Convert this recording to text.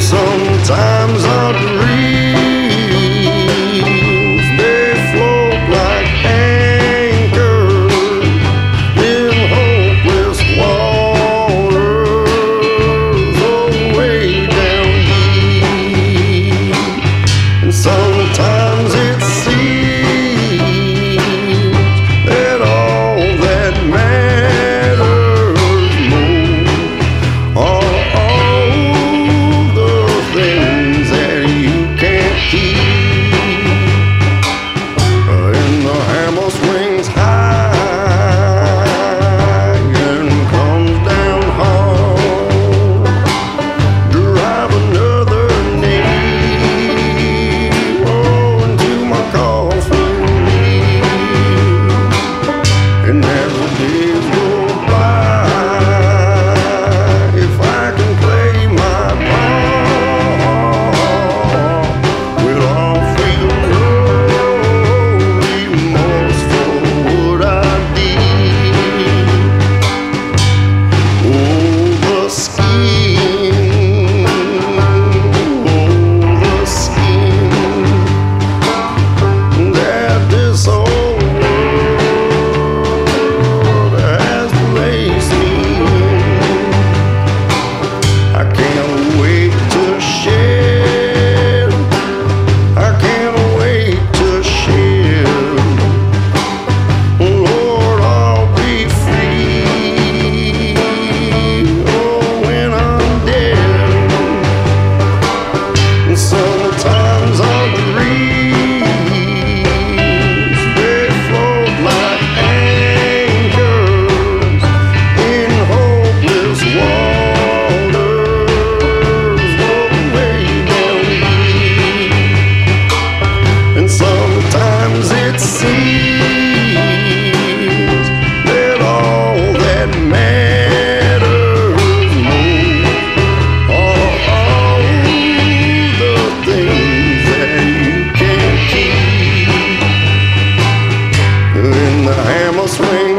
Sometimes I'd read hammer swing.